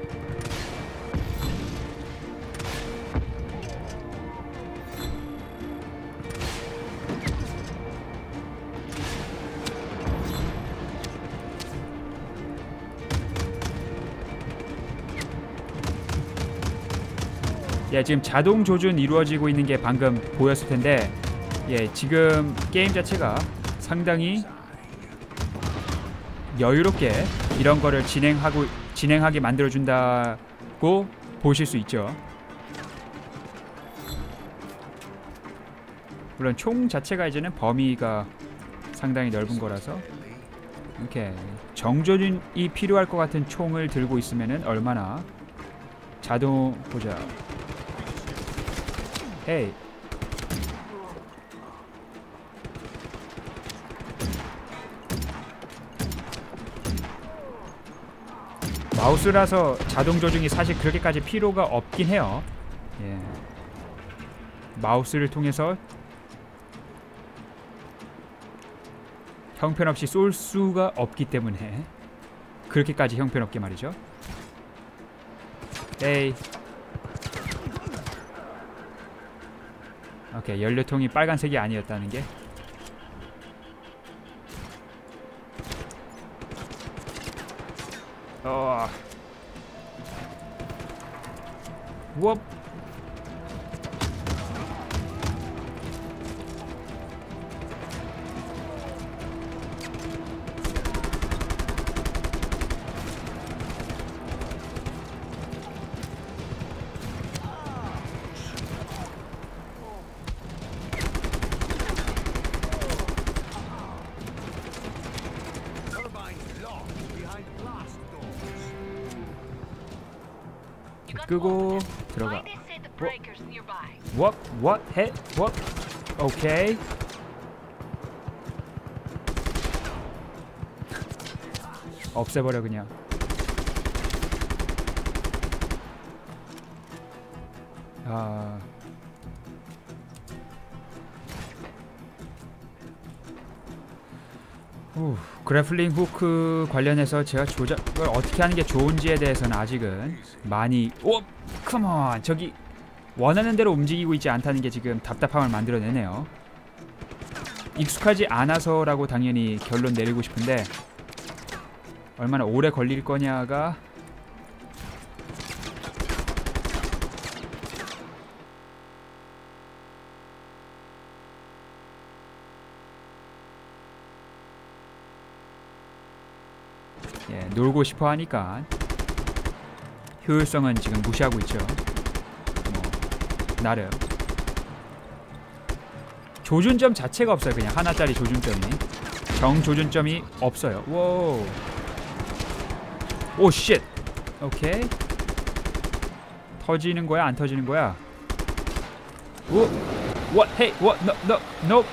예, 지금 자동 조준 이루어지고 있는 게 방금 보였을 텐데, 예, 지금 게임 자체가 상당히 여유롭게 이런 거를 진행하고 진행하게 만들어 준다고 보실 수 있죠. 물론 총 자체가 이제는 범위가 상당히 넓은 거라서 이렇게 정조준이 필요할 것 같은 총을 들고 있으면은 얼마나 자동 보자. 헤이. 마우스라서 자동 조준이 사실 그렇게까지 필요가 없긴 해요. 예. 마우스를 통해서 형편없이 쏠 수가 없기 때문에 그렇게까지 형편없게 말이죠. 에이. 오케이 연료통이 빨간색이 아니었다는 게 어. 우업. What? 해? What? 오케이. 없애버려 그냥. 아. 후, 그래플링 후크 관련해서 제가 조작을 어떻게 하는 게 좋은지에 대해서는 아직은 많이 오, 컴온 저기 원하는 대로 움직이고 있지 않다는 게 지금 답답함을 만들어내네요. 익숙하지 않아서라고 당연히 결론 내리고 싶은데 얼마나 오래 걸릴 거냐가 예, 놀고 싶어 하니까 효율성은 지금 무시하고 있죠. 뭐 나름 조준점 자체가 없어요. 그냥 하나짜리 조준점이 정 조준점이 없어요. 오, oh shit. 오케이. 터지는 거야? 안 터지는 거야? 오, what? Hey, what? No, no, no.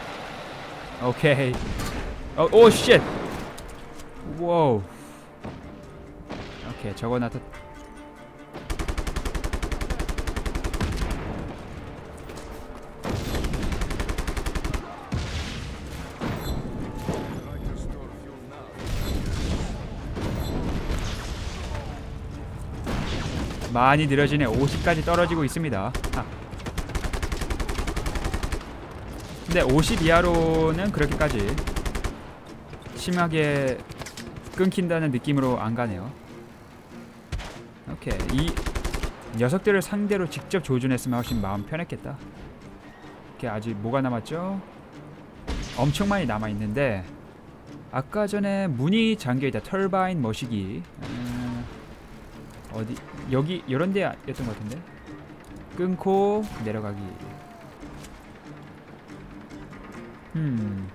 오케이. 어, 오 쉣. 와우. 오케이, 저거 나타. 많이 느려지네. 50까지 떨어지고 있습니다. 아. 근데 50 이하로는 그렇게까지 심하게 끊긴다는 느낌으로 안 가네요. 오케이. 이 녀석들을 상대로 직접 조준했으면 훨씬 마음 편했겠다. 이렇게 아직 뭐가 남았죠? 엄청 많이 남아 있는데 아까 전에 문이 잠겨 있다. 털바인 머시기. 음, 어디 여기 이런 데였던 것 같은데. 끊고 내려가기. 음.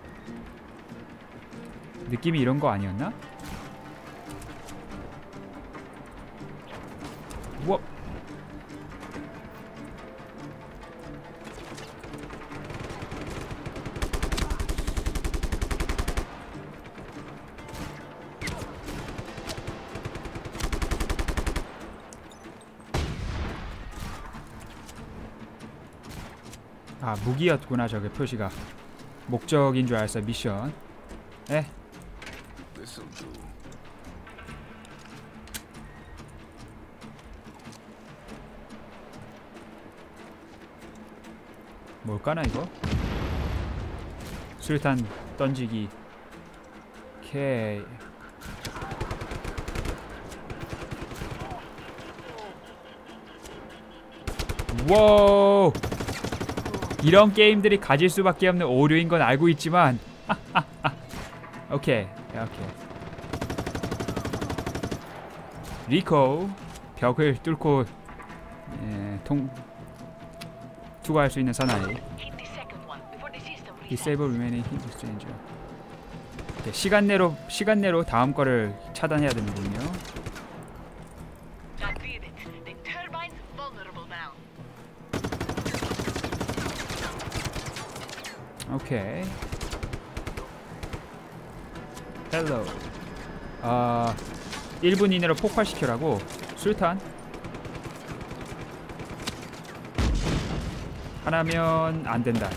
느낌이 이런 거 아니었나? 아 무기였구나 저게 표시가. 목적인 줄 알았어 미션. 에 do. 뭘까나 이거? 수류탄 던지기. 오케이. 와 이런 게임들이 가질 수밖에 없는 오류인 건 알고 있지만 오케이 오케이 리코 벽을 뚫고 예, 통 투과할 수 있는 사나이. Disable remaining hit exchanger. 네, 시간 내로 시간 내로 다음 거를 차단해야 되는군요. 오케이. 헬로. 아 1분 이내로 폭발시키라고 술탄 하나면 안 된다.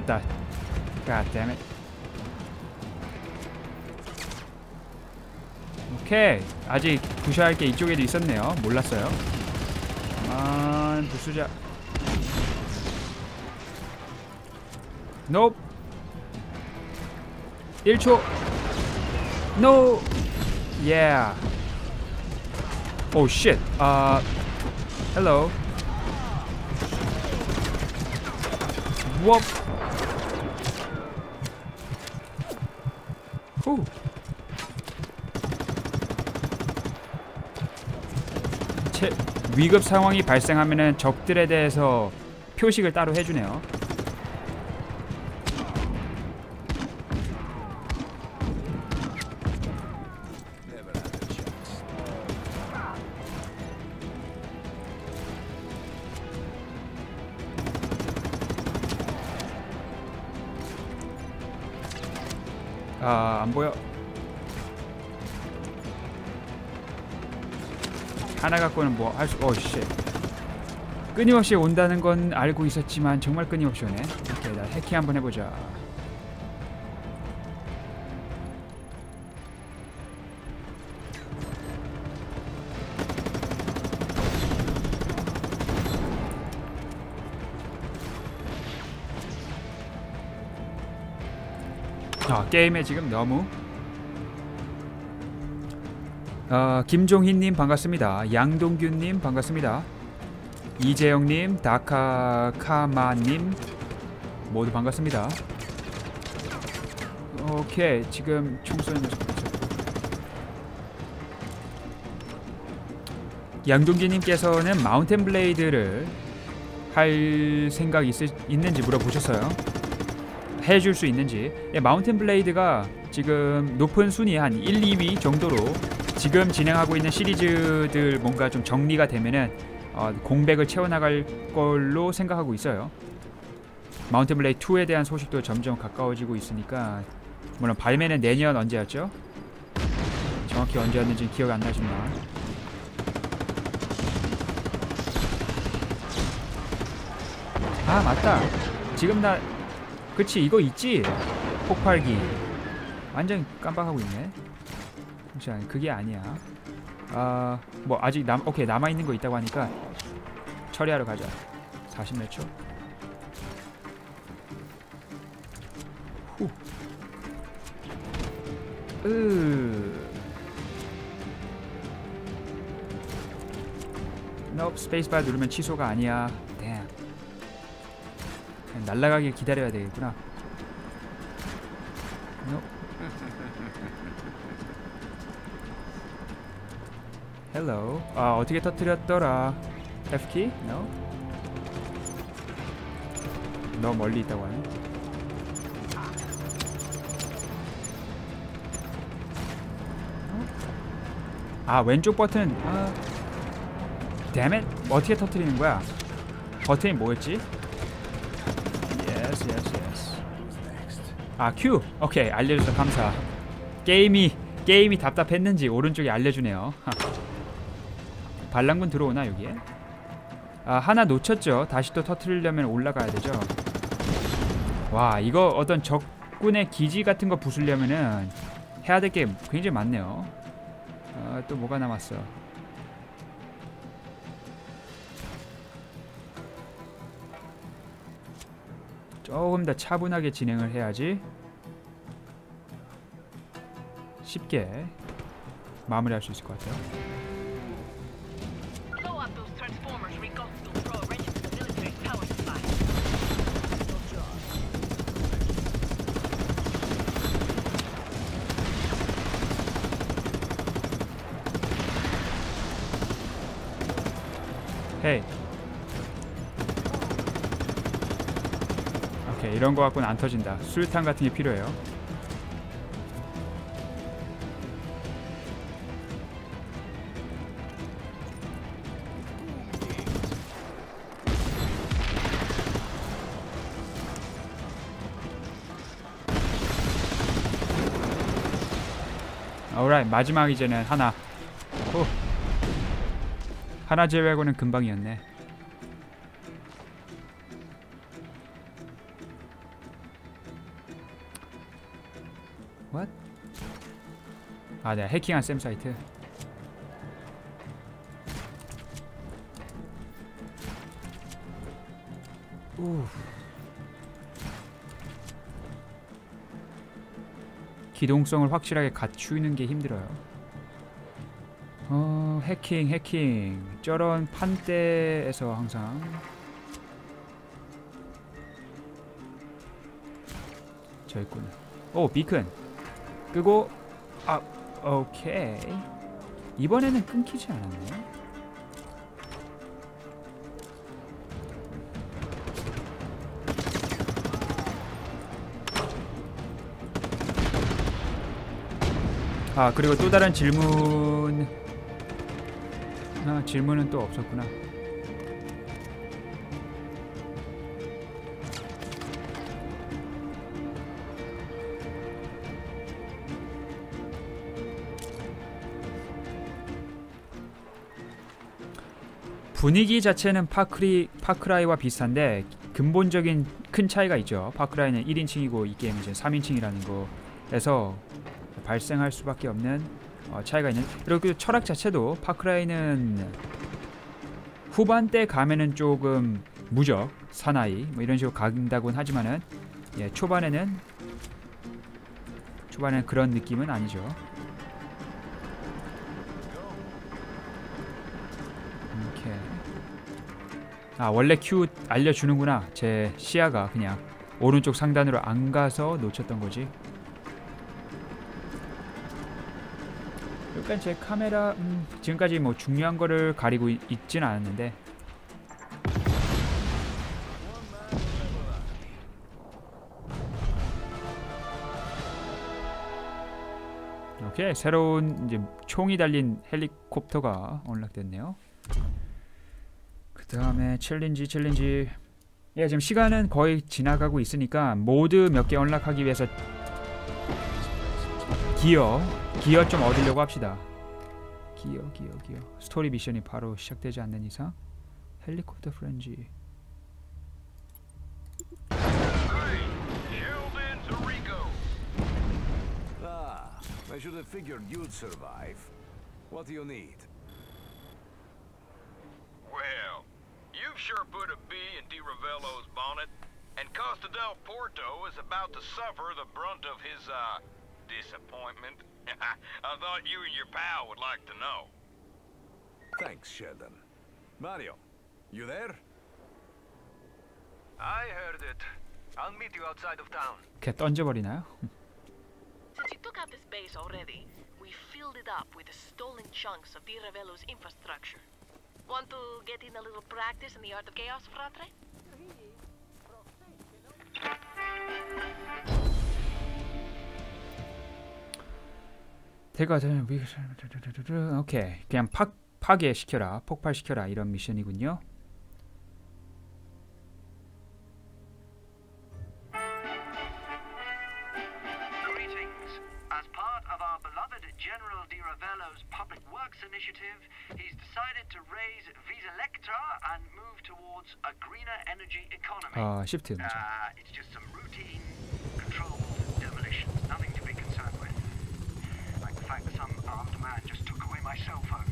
됐다. God damn it. 오케이. 아직 부셔야 할게 이쪽에도 있었네요. 몰랐어요. 아, 부수자. Nope. 1초. No. Yeah. Oh shit. Uh Hello. Whoop. 위급 상황이 발생하면은 적들에 대해서 표식을 따로 해주네요. 갖고는 뭐 할 수, 어, 씨. 끊임없이 온다는 건 알고 있었지만 정말 끊임없이 오네. 오케이, 나 해킹 한번 해보자. 아, 게임에 지금 너무 어, 김종희님 반갑습니다. 양동균님 반갑습니다. 이재영님, 다카카마님 모두 반갑습니다. 오케이 지금 총 쏘는 녀석 양동기님께서는 마운텐 블레이드를 할 생각 있, 있는지 물어보셨어요. 해줄 수 있는지. 예, 마운텐 블레이드가 지금 높은 순위 한 1, 2위 정도로 지금 진행하고 있는 시리즈들 뭔가 좀 정리가 되면은 어, 공백을 채워나갈 걸로 생각하고 있어요. 마운틴 블레이 2에 대한 소식도 점점 가까워지고 있으니까 물론 발매는 내년 언제였죠? 정확히 언제였는지 기억이 안 나지만. 아 맞다. 지금 나 그치 이거 있지? 폭발기. 완전 깜빡하고 있네 잠시만 그게 아니야 아 뭐 아직 남 오케이 남아 있는 거 있다고 하니까 처리하러 가자 40몇 초 후 으. Nope, 스페이스바 누르면 취소가 아니야. 그냥 날아가길 기다려야 되겠구나. Nope. Hello. 아 어떻게 터뜨렸더라? F 키? No. 너무 멀리 있다고 하네. 아 왼쪽 버튼. 아. Damn it. 어떻게 터뜨리는 거야? 버튼이 뭐였지? Yes, yes, yes. 아 Q. 오케이 알려줘서 감사. 게임이 게임이 답답했는지 오른쪽에 알려주네요. 하. 반란군 들어오나 여기에? 아 하나 놓쳤죠. 다시 또 터트리려면 올라가야 되죠. 와 이거 어떤 적군의 기지 같은 거 부수려면은 해야 될 게 굉장히 많네요. 아, 또 뭐가 남았어? 조금 더 차분하게 진행을 해야지 쉽게 마무리할 수 있을 것 같아요. 헤이. 오케이 이런 거 갖고는 안 터진다. 수류탄 같은 게 필요해요. 마지막 이제는 하나. 후. 하나 제외하고는 금방이었네. What? 아, 내가 해킹한 쌤 사이트. 우. 기동성을 확실하게 갖추는 게 힘들어요. 어, 해킹, 해킹. 저런 판대에서 항상 저 있군. 오, 비큰. 끄고 아, 오케이. 이번에는 끊기지 않았네. 아, 그리고 또 다른 질문 아, 질문은 또 없었구나. 분위기 자체는 파크리, 파크라이와 비슷한데 근본적인 큰 차이가 있죠. 파크라이는 1인칭이고 이 게임은 이제 3인칭이라는 거에서 발생할 수밖에 없는 어, 차이가 있는. 그리고 그 철학 자체도 파크라이는 후반때 가면은 조금 무적 사나이 뭐 이런 식으로 간다고는 하지만은 예, 초반에는 초반에는 그런 느낌은 아니죠. 이렇게 아 원래 큐 알려주는구나. 제 시야가 그냥 오른쪽 상단으로 안 가서 놓쳤던 거지 일단 제 카메라 음, 지금까지 뭐 중요한 거를 가리고 있, 있진 않았는데. 오케이 새로운 이제 총이 달린 헬리콥터가 언락됐네요. 그 다음에 challenge challenge. 예 지금 시간은 거의 지나가고 있으니까 mod 몇 개 unlock하기 위해서 기어 기어 좀 얻으려고 합시다. 기어 기어 기어 스토리 미션이 바로 시작되지 않는 이상 helicopter frenzy Sheldon to Rico. Ah, I should have figured you'd survive. What do you need? Well, you've sure put a bee in Di Ravello's bonnet, and Costa del Porto is about to suffer the brunt of his, uh, disappointment. I thought you and your pal would like to know. Thanks, Sheldon. Mario, you there? I heard it. I'll meet you outside of town. 걔 던져버리나요? Since you took out this base already, we filled it up with the stolen chunks of Di Ravello's infrastructure. Want to get in a little practice in the art of chaos, fratre? 대가 되는 위 오케이 그냥 파 파괴시켜라 폭발시켜라 이런 미션이군요. 아 시프트 누르자. Uh, it's just some routine, controlled demolitions, nothing to be concerned with. Like the fact that some armed man just took away my cell phone.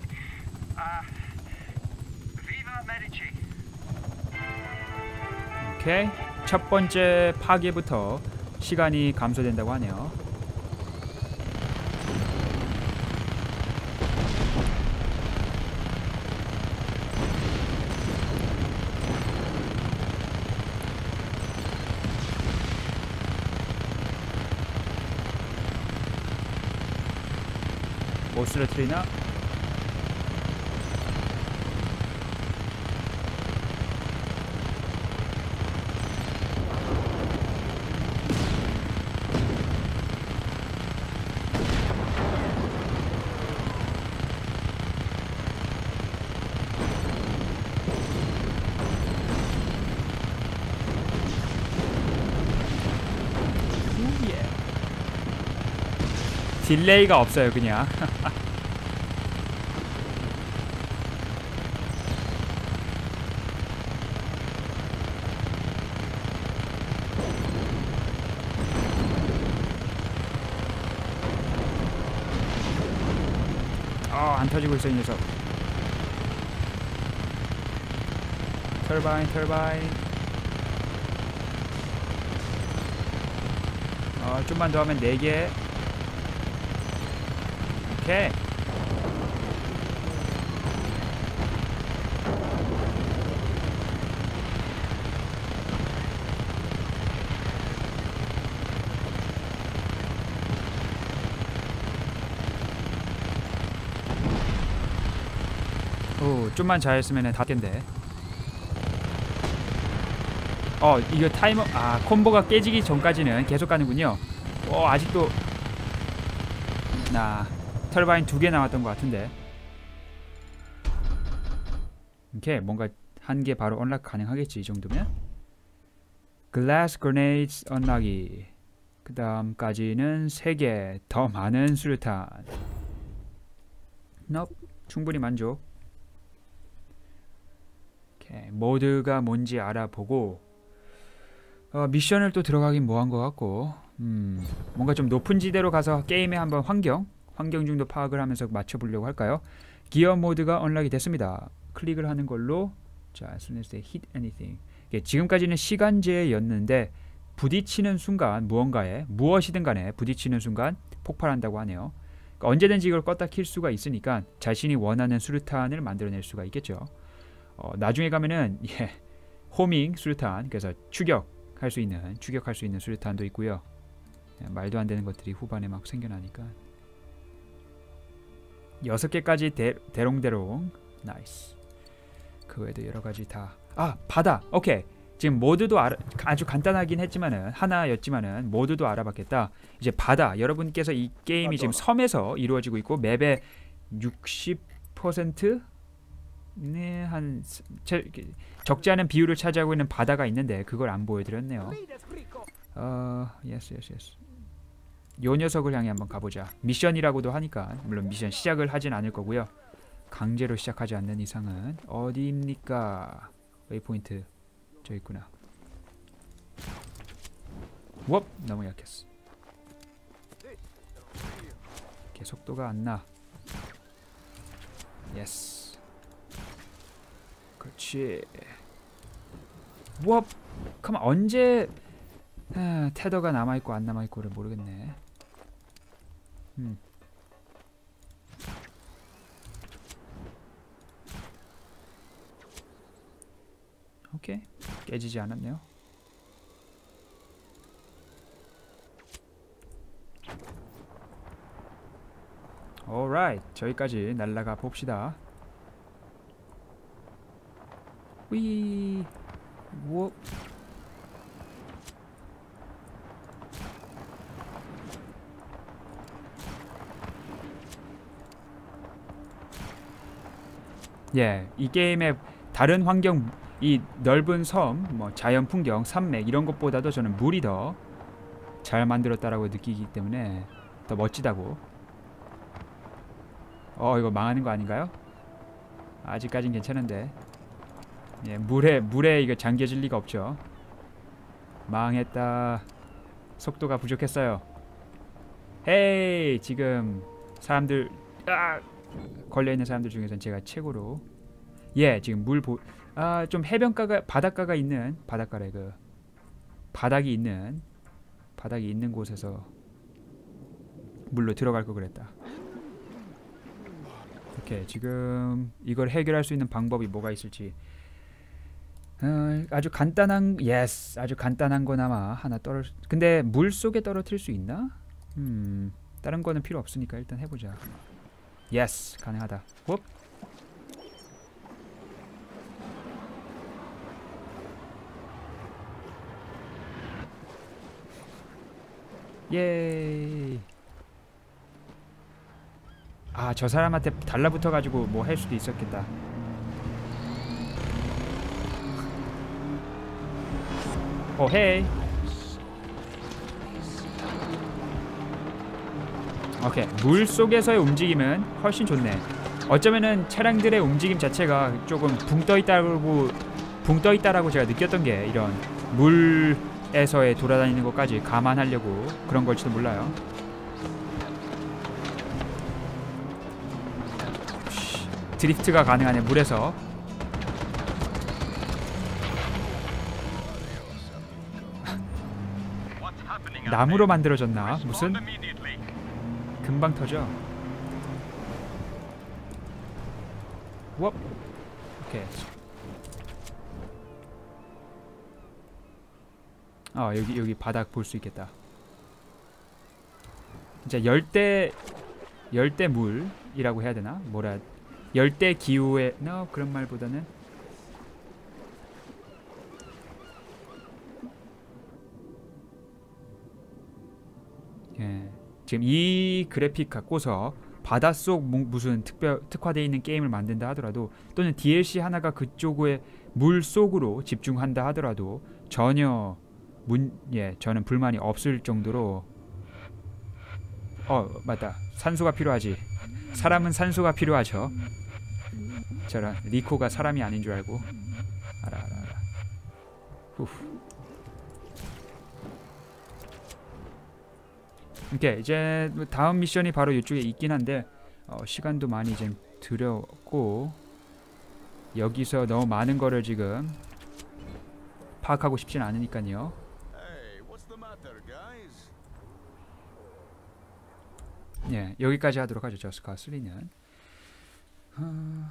Uh, Viva Medici. 오케이 첫 번째 파괴부터 시간이 감소된다고 하네요. 못 쓰러뜨리나? 예. 딜레이가 없어요 그냥 어안 터지고 있어 이 녀석. 터바인 터바인 어 좀만 더 하면 4개. 오케이 오 좀만 잘했으면 다 깬데. 어 이거 타이머 아 콤보가 깨지기 전까지는 계속 가는군요. 어 아직도 나 터바인 두 개 남았던 것 같은데. 이렇게 뭔가 한 개 바로 언락 가능하겠지 이 정도면? 글라스 그레네이드 언락이 그 다음까지는 세 개 더 많은 수류탄. 너 충분히 만족. 모드가 뭔지 알아보고 어, 미션을 또 들어가긴 뭐한 것 같고 음, 뭔가 좀 높은 지대로 가서 게임의 한번 환경 환경 중도 파악을 하면서 맞춰보려고 할까요? 기어 모드가 언락이 됐습니다. 클릭을 하는 걸로 자, as soon hit anything. 이게 지금까지는 시간제였는데 부딪히는 순간 무언가에 무엇이든 간에 부딪히는 순간 폭발한다고 하네요. 그러니까 언제든지 이걸 껐다 킬 수가 있으니까 자신이 원하는 수류탄을 만들어낼 수가 있겠죠. 어, 나중에 가면은 예, homing 수류탄 그래서 추격할 수 있는 추격할 수 있는 수류탄도 있고요. 예, 말도 안 되는 것들이 후반에 막 생겨나니까 여섯 개까지 대, 대롱대롱 nice. 그 외에도 여러 가지 다. 아 바다. 오케이. 지금 mod도 알아, 아주 간단하긴 했지만은 하나였지만은 mod도 알아봤겠다. 이제 바다. 여러분께서 이 게임이 지금 섬에서 이루어지고 있고 맵의 60% 네, 한 제, 적지 않은 비율을 차지하고 있는 바다가 있는데 그걸 안 보여드렸네요. 어, yes yes yes. 요 녀석을 향해 한번 가보자. 미션이라고도 하니까 물론 미션 시작을 하진 않을 거고요. 강제로 시작하지 않는 이상은 어디입니까? waypoint 저 있구나. 웁 너무 약했어. 이렇게 속도가 안 나. Yes. 그렇지. 웁. 그럼 언제 아, tether가 남아 있고 안 남아 있고를 모르겠네. 음. 오케이 깨지지 않았네요. alright 저기까지 날라가 봅시다. 위 뭐? 예, 이 게임의 다른 환경, 이 넓은 섬, 뭐 자연 풍경, 산맥 이런 것보다도 저는 물이 더 잘 만들었다라고 느끼기 때문에 더 멋지다고. 어, 이거 망하는 거 아닌가요? 아직까진 괜찮은데. 예, 물에 물에 이거 잠겨질 리가 없죠. 망했다. 속도가 부족했어요. 헤이, 지금 사람들 아! 걸려 있는 사람들 중에선 제가 최고로 예 지금 물아좀 해변가가 바닷가가 있는 바닷가래 그 바닥이 있는 바닥이 있는 곳에서 물로 들어갈 거 그랬다. 오케이 지금 이걸 해결할 수 있는 방법이 뭐가 있을지 어, 아주 간단한 yes 아주 간단한 거나마 하나 떨어 근데 물 속에 떨어뜨릴 수 있나? 음 다른 거는 필요 없으니까 일단 해보자. Yes 가능하다. 홉. 예. 아저 사람한테 달라붙어 가지고 뭐 할 수도 있었겠다. 오 헤이. 오케이. 물 속에서의 움직임은 훨씬 좋네. 어쩌면은 차량들의 움직임 자체가 조금 붕 떠 있다고 붕 떠 있다라고 제가 느꼈던 게 이런 물에서의 돌아다니는 것까지 감안하려고 그런 걸지도 몰라요. 드리프트가 가능하네 물에서 나무로 만들어졌나 무슨 금방 터져. 워. 오케이. 어 여기 여기 바닥 볼 수 있겠다. 진짜 열대 열대 물이라고 해야 되나? 뭐라 열대 기후의 no 그런 말보다는 예. 지금 이 그래픽 갖고서 바닷속 무슨 특별 특화되어 있는 게임을 만든다 하더라도 또는 DLC 하나가 그쪽의 물 속으로 집중한다 하더라도 전혀 문 예 저는 불만이 없을 정도로 어 맞다 산소가 필요하지 사람은 산소가 필요하죠 저런 리코가 사람이 아닌 줄 알고 알아 알아 알아. 후. 오케이 이제 뭐 다음 미션이 바로 이쪽에 있긴 한데 어, 시간도 많이 이제 들였고 여기서 너무 많은 거를 지금 파악하고 싶진 않으니까요. 예, 여기까지 하도록 하죠. 저스카 3는. 어,